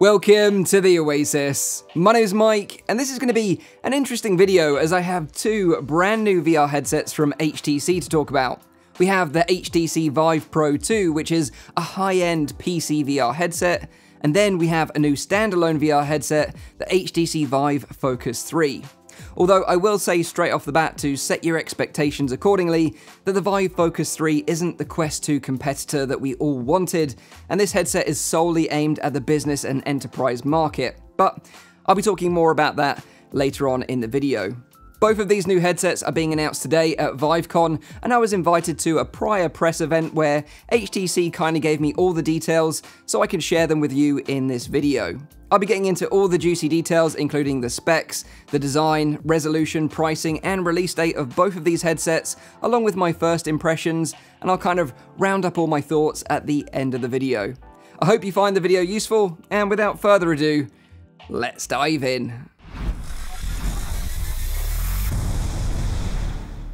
Welcome to the Oasis. My name is Mike, and this is going to be an interesting video as I have two brand new VR headsets from HTC to talk about. We have the HTC Vive Pro 2, which is a high-end PC VR headset, and then we have a new standalone VR headset, the HTC Vive Focus 3. Although I will say straight off the bat to set your expectations accordingly that the Vive Focus 3 isn't the Quest 2 competitor that we all wanted, and this headset is solely aimed at the business and enterprise market. But I'll be talking more about that later on in the video. Both of these new headsets are being announced today at ViveCon, and I was invited to a prior press event where HTC kindly gave me all the details so I can share them with you in this video. I'll be getting into all the juicy details, including the specs, the design, resolution, pricing, and release date of both of these headsets, along with my first impressions, and I'll kind of round up all my thoughts at the end of the video. I hope you find the video useful, and without further ado, let's dive in.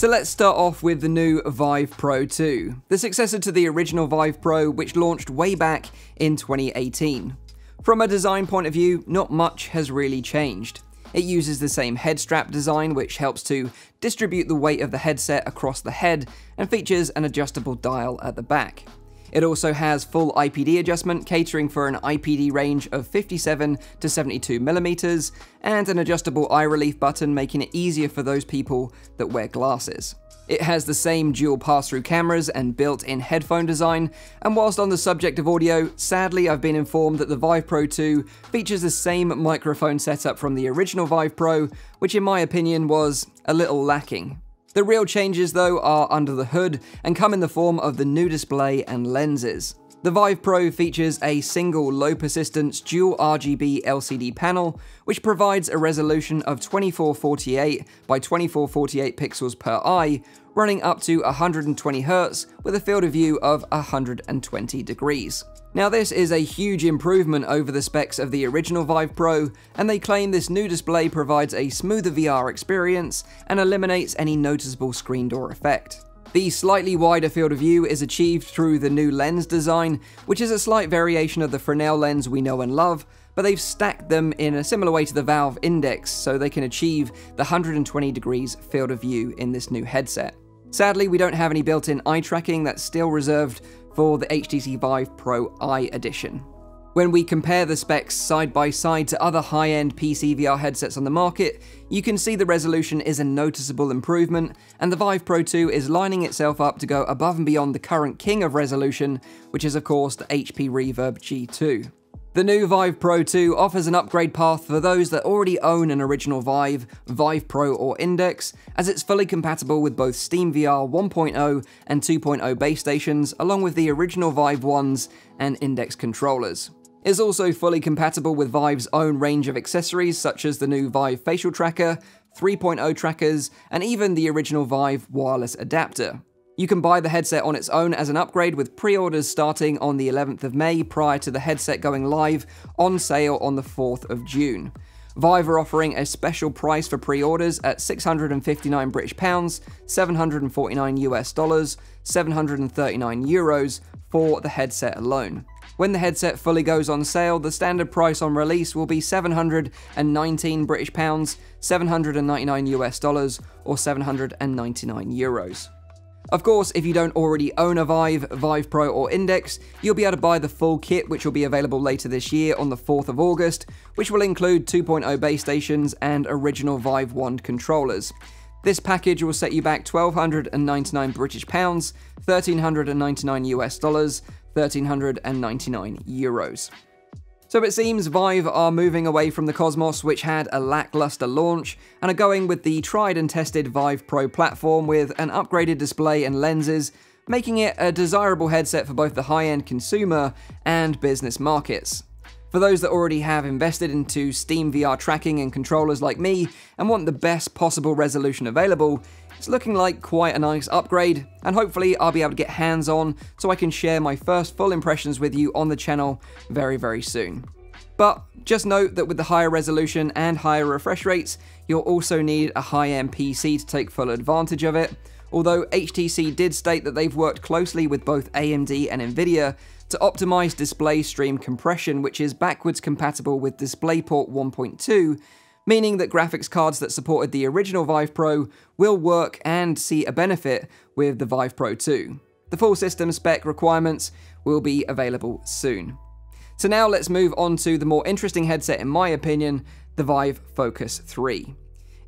So let's start off with the new Vive Pro 2, the successor to the original Vive Pro which launched way back in 2018. From a design point of view, not much has really changed. It uses the same head strap design which helps to distribute the weight of the headset across the head and features an adjustable dial at the back. It also has full IPD adjustment, catering for an IPD range of 57 to 72 millimeters, and an adjustable eye relief button, making it easier for those people that wear glasses. It has the same dual pass-through cameras and built-in headphone design, and whilst on the subject of audio, sadly I've been informed that the Vive Pro 2 features the same microphone setup from the original Vive Pro, which in my opinion was a little lacking. The real changes though are under the hood and come in the form of the new display and lenses. The Vive Pro features a single low persistence dual RGB LCD panel, which provides a resolution of 2448 by 2448 pixels per eye, running up to 120Hz with a field of view of 120 degrees. Now this is a huge improvement over the specs of the original Vive Pro, and they claim this new display provides a smoother VR experience and eliminates any noticeable screen door effect. The slightly wider field of view is achieved through the new lens design, which is a slight variation of the Fresnel lens we know and love, but they've stacked them in a similar way to the Valve Index so they can achieve the 120 degrees field of view in this new headset. Sadly, we don't have any built-in eye tracking that's still reserved for the HTC Vive Pro Eye Edition. When we compare the specs side by side to other high-end PC VR headsets on the market, you can see the resolution is a noticeable improvement, and the Vive Pro 2 is lining itself up to go above and beyond the current king of resolution, which is of course the HP Reverb G2. The new Vive Pro 2 offers an upgrade path for those that already own an original Vive, Vive Pro or Index, as it's fully compatible with both SteamVR 1.0 and 2.0 base stations, along with the original Vive wands and Index controllers. It's also fully compatible with Vive's own range of accessories such as the new Vive Facial Tracker, 3.0 trackers, and even the original Vive wireless adapter. You can buy the headset on its own as an upgrade with pre-orders starting on the 11th of May prior to the headset going live on sale on the 4th of June. Vive are offering a special price for pre-orders at 659 British pounds, 749 US dollars, 739 euros for the headset alone. When the headset fully goes on sale, the standard price on release will be 719 British pounds, 799 US dollars, or 799 euros. Of course, if you don't already own a Vive, Vive Pro or Index, you'll be able to buy the full kit which will be available later this year on the 4th of August, which will include 2.0 base stations and original Vive Wand controllers. This package will set you back 1299 British pounds, 1399 US dollars, 1399 euros. So it seems Vive are moving away from the Cosmos, which had a lackluster launch, and are going with the tried and tested Vive Pro platform with an upgraded display and lenses, making it a desirable headset for both the high-end consumer and business markets. For those that already have invested into Steam VR tracking and controllers like me and want the best possible resolution available, it's looking like quite a nice upgrade, and hopefully I'll be able to get hands on so I can share my first full impressions with you on the channel very, very soon. But just note that with the higher resolution and higher refresh rates, you'll also need a high-end PC to take full advantage of it, although HTC did state that they've worked closely with both AMD and Nvidia to optimize display stream compression, which is backwards compatible with DisplayPort 1.2, meaning that graphics cards that supported the original Vive Pro will work and see a benefit with the Vive Pro 2. The full system spec requirements will be available soon. So now let's move on to the more interesting headset in my opinion, the Vive Focus 3.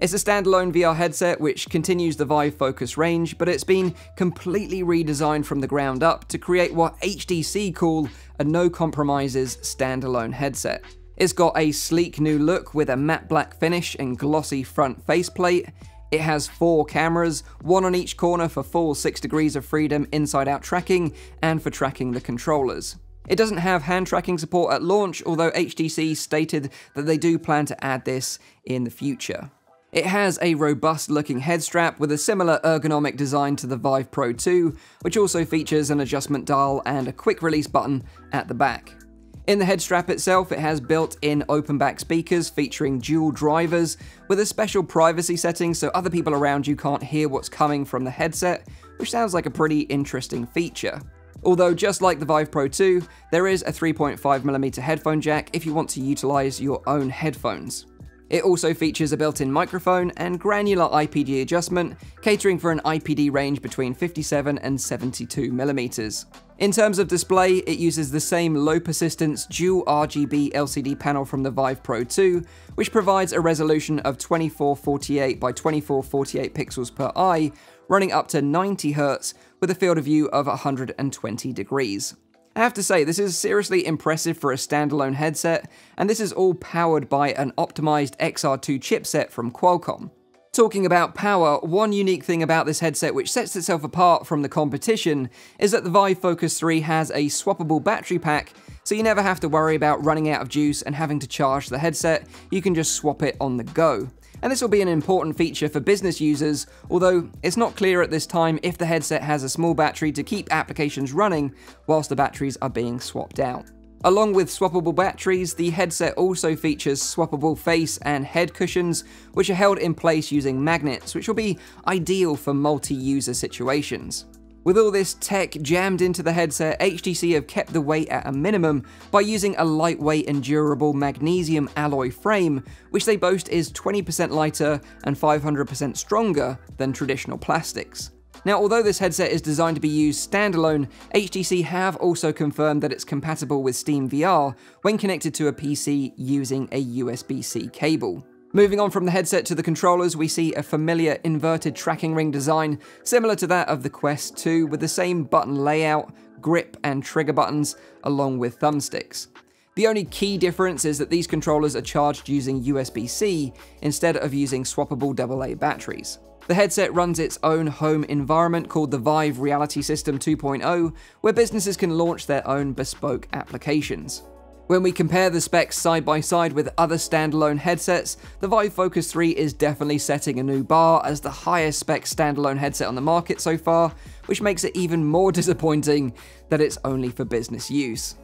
It's a standalone VR headset which continues the Vive Focus range, but it's been completely redesigned from the ground up to create what HTC call a no compromises standalone headset. It's got a sleek new look with a matte black finish and glossy front faceplate. It has four cameras, one on each corner for full 6 degrees of freedom inside out tracking and for tracking the controllers. It doesn't have hand tracking support at launch, although HTC stated that they do plan to add this in the future. It has a robust looking head strap with a similar ergonomic design to the Vive Pro 2, which also features an adjustment dial and a quick release button at the back. In the head strap itself, it has built-in open back speakers featuring dual drivers with a special privacy setting so other people around you can't hear what's coming from the headset, which sounds like a pretty interesting feature. Although just like the Vive Pro 2, there is a 3.5mm headphone jack if you want to utilize your own headphones. It also features a built-in microphone and granular IPD adjustment, catering for an IPD range between 57 and 72 millimeters. In terms of display, it uses the same low persistence dual RGB LCD panel from the Vive Pro 2, which provides a resolution of 2448 by 2448 pixels per eye, running up to 90 Hz with a field of view of 120 degrees. I have to say, this is seriously impressive for a standalone headset, and this is all powered by an optimized XR2 chipset from Qualcomm. Talking about power, one unique thing about this headset which sets itself apart from the competition is that the Vive Focus 3 has a swappable battery pack, so you never have to worry about running out of juice and having to charge the headset, you can just swap it on the go and this will be an important feature for business users, although it's not clear at this time if the headset has a small battery to keep applications running whilst the batteries are being swapped out. Along with swappable batteries, the headset also features swappable face and head cushions, which are held in place using magnets, which will be ideal for multi-user situations. With all this tech jammed into the headset, HTC have kept the weight at a minimum by using a lightweight and durable magnesium alloy frame, which they boast is 20% lighter and 500% stronger than traditional plastics. Now, although this headset is designed to be used standalone, HTC have also confirmed that it's compatible with Steam VR when connected to a PC using a USB-C cable. Moving on from the headset to the controllers, we see a familiar inverted tracking ring design, similar to that of the Quest 2, with the same button layout, grip, and trigger buttons, along with thumbsticks. The only key difference is that these controllers are charged using USB-C instead of using swappable AA batteries. The headset runs its own home environment called the Vive Reality System 2.0, where businesses can launch their own bespoke applications. When we compare the specs side by side with other standalone headsets, the Vive Focus 3 is definitely setting a new bar as the highest spec standalone headset on the market so far, which makes it even more disappointing that it's only for business use.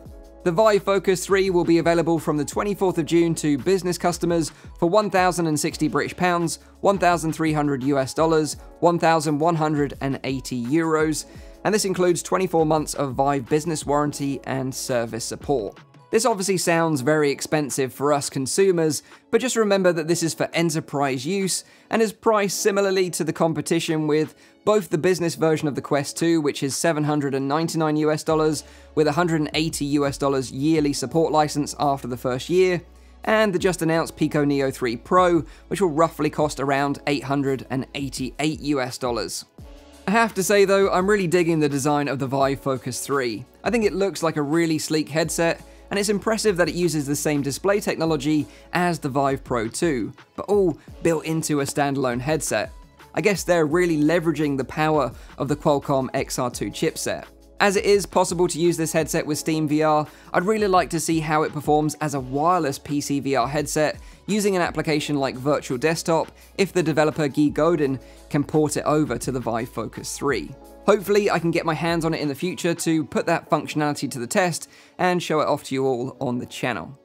The Vive Focus 3 will be available from the 24th of June to business customers for 1,060 British pounds, 1,300 US dollars, 1,180 euros, and this includes 24 months of Vive business warranty and service support. This obviously sounds very expensive for us consumers, but just remember that this is for enterprise use and is priced similarly to the competition with both the business version of the Quest 2, which is 799 US dollars with 180 US dollars yearly support license after the first year, and the just announced Pico Neo 3 Pro, which will roughly cost around 888 US dollars. I have to say though, I'm really digging the design of the Vive Focus 3. I think it looks like a really sleek headset, and it's impressive that it uses the same display technology as the Vive Pro 2, but all built into a standalone headset. I guess they're really leveraging the power of the Qualcomm XR2 chipset. As it is possible to use this headset with Steam VR, I'd really like to see how it performs as a wireless PC VR headset using an application like Virtual Desktop if the developer Guy Godin can port it over to the Vive Focus 3. Hopefully I can get my hands on it in the future to put that functionality to the test and show it off to you all on the channel.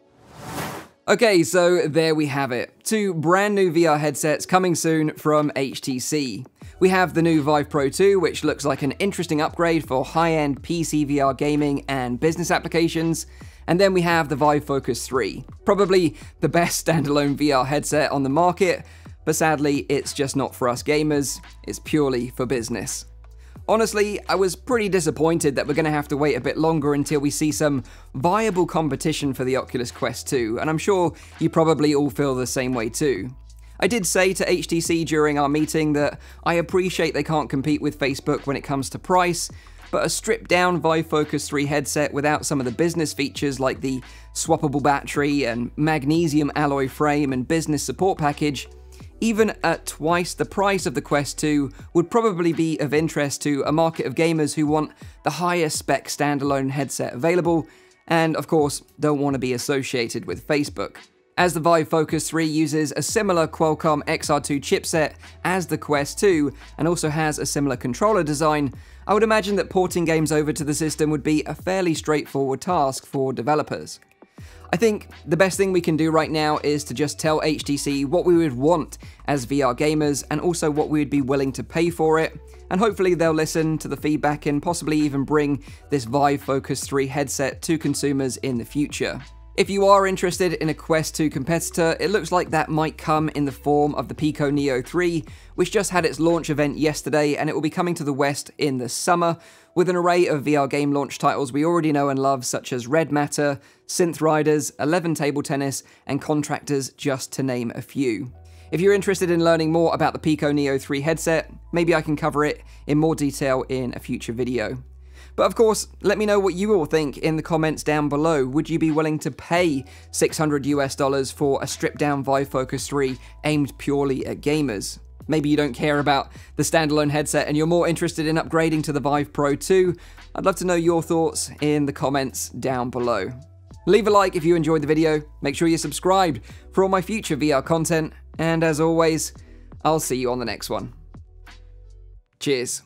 Okay, so there we have it. Two brand new VR headsets coming soon from HTC. We have the new Vive Pro 2, which looks like an interesting upgrade for high-end PC VR gaming and business applications. And then we have the Vive Focus 3, probably the best standalone VR headset on the market, but sadly, it's just not for us gamers, it's purely for business. Honestly, I was pretty disappointed that we're going to have to wait a bit longer until we see some viable competition for the Oculus Quest 2, and I'm sure you probably all feel the same way too. I did say to HTC during our meeting that I appreciate they can't compete with Facebook when it comes to price, but a stripped down Vive Focus 3 headset without some of the business features like the swappable battery and magnesium alloy frame and business support package, even at twice the price of the Quest 2, would probably be of interest to a market of gamers who want the highest spec standalone headset available, and of course, don't want to be associated with Facebook. As the Vive Focus 3 uses a similar Qualcomm XR2 chipset as the Quest 2 and also has a similar controller design, I would imagine that porting games over to the system would be a fairly straightforward task for developers. I think the best thing we can do right now is to just tell HTC what we would want as VR gamers and also what we would be willing to pay for it, and hopefully they'll listen to the feedback and possibly even bring this Vive Focus 3 headset to consumers in the future. If you are interested in a Quest 2 competitor, it looks like that might come in the form of the Pico Neo 3, which just had its launch event yesterday and it will be coming to the West in the summer, with an array of VR game launch titles we already know and love, such as Red Matter, Synth Riders, 11 Table Tennis, and Contractors, just to name a few. If you're interested in learning more about the Pico Neo 3 headset, maybe I can cover it in more detail in a future video. But of course, let me know what you all think in the comments down below. Would you be willing to pay 600 US dollars for a stripped down Vive Focus 3 aimed purely at gamers? Maybe you don't care about the standalone headset and you're more interested in upgrading to the Vive Pro 2. I'd love to know your thoughts in the comments down below. Leave a like if you enjoyed the video, make sure you're subscribed for all my future VR content, and as always, I'll see you on the next one. Cheers.